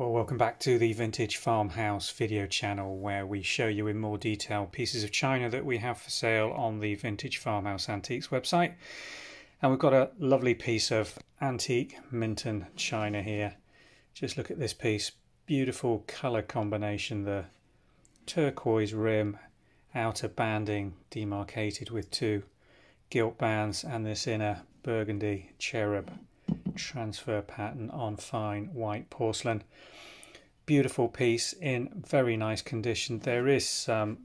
Well, welcome back to the Vintage Farmhouse video channel where we show you in more detail pieces of china that we have for sale on the Vintage Farmhouse Antiques website. And we've got a lovely piece of antique Minton china here. Just look at this piece. Beautiful colour combination. The turquoise rim, outer banding demarcated with two gilt bands and this inner burgundy cherub transfer pattern on fine white porcelain. Beautiful piece in very nice condition. There is some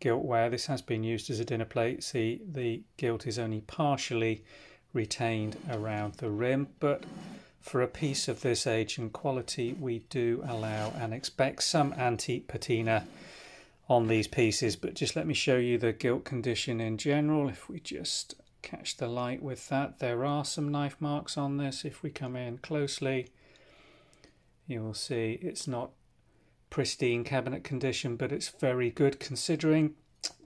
gilt wear. This has been used as a dinner plate. See, the gilt is only partially retained around the rim, but for a piece of this age and quality, we do allow and expect some antique patina on these pieces. But just let me show you the gilt condition in general. If we just catch the light with that. There are some knife marks on this. If we come in closely, you will see it's not pristine cabinet condition, but it's very good considering.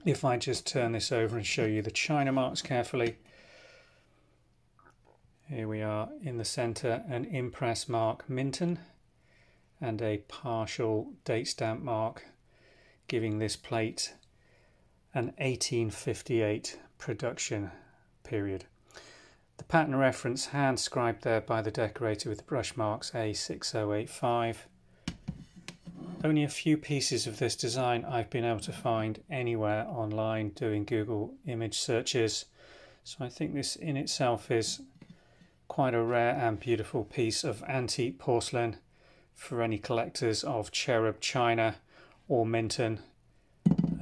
If I just turn this over and show you the china marks carefully, here we are in the center, an impress mark Minton and a partial date stamp mark giving this plate an 1858 production period. The pattern reference hand scribed there by the decorator with the brush marks A6085. Only a few pieces of this design I've been able to find anywhere online doing Google image searches. So I think this in itself is quite a rare and beautiful piece of antique porcelain for any collectors of cherub china or Minton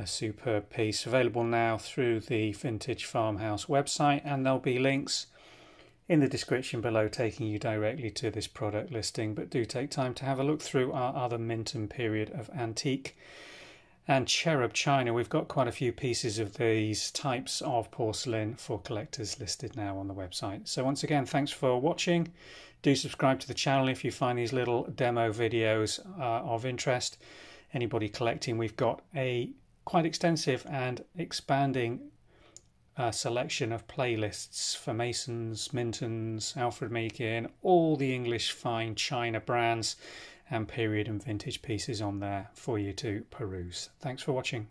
superb piece available now through the Vintage Farmhouse website, and there'll be links in the description below taking you directly to this product listing. But do take time to have a look through our other Minton period of antique and cherub china. We've got quite a few pieces of these types of porcelain for collectors listed now on the website. So, once again, thanks for watching. Do subscribe to the channel if you find these little demo videos uh, of interest. Anybody collecting, we've got a quite extensive and expanding uh, selection of playlists for Masons, Mintons, Alfred Meakin, all the English fine china brands and period and vintage pieces on there for you to peruse. Thanks for watching.